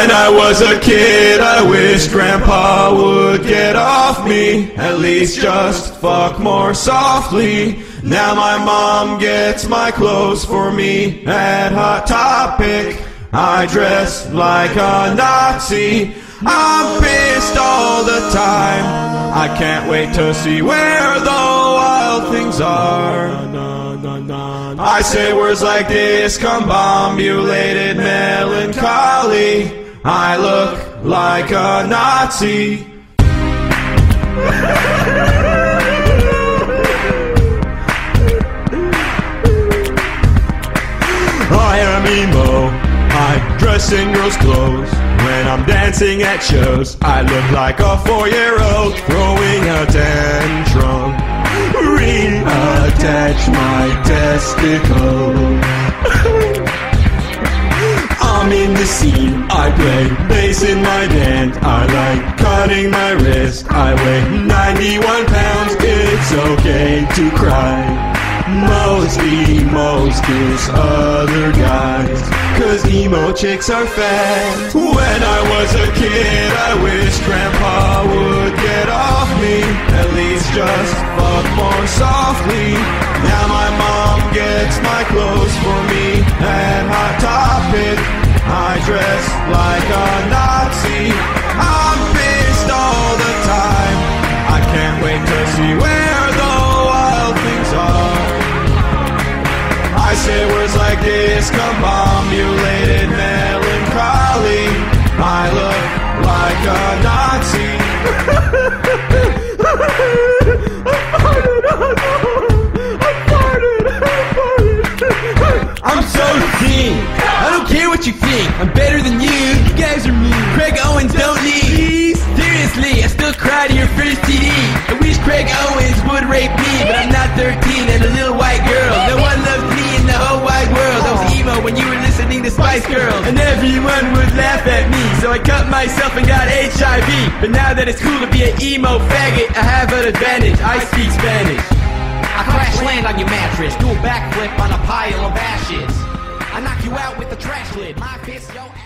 When I was a kid, I wished Grandpa would get off me. At least just fuck more softly. Now my mom gets my clothes for me at Hot Topic. I dress like a Nazi. I'm pissed all the time. I can't wait to see where the wild things are. I say words like discombobulated melancholy. I look like a Nazi. I am emo. I dress in girls' clothes. When I'm dancing at shows, I look like a four-year-old throwing a tantrum. Reattach my testicles. Scene. I play bass in my band. I like cutting my wrist. I weigh 91 pounds. It's okay to cry. Most emos kiss other guys. Cause emo chicks are fat. When I was a kid, I wish Grandpa would get off me. At least just fuck more softly. Now my mom gets my clothes for me. I dress like a Nazi. I'm pissed all the time. I can't wait to see where the wild things are. I say words like discombobulated melancholy. I look like a Nazi. Owens rape me, but I'm not 13 and a little white girl. No one loves me in the whole wide world. I was emo when you were listening to Spice Girls, and everyone would laugh at me. So I cut myself and got HIV. But now that it's cool to be an emo faggot, I have an advantage. I speak Spanish. I crash land on your mattress, do a backflip on a pile of ashes. I knock you out with the trash lid. My fist, yo.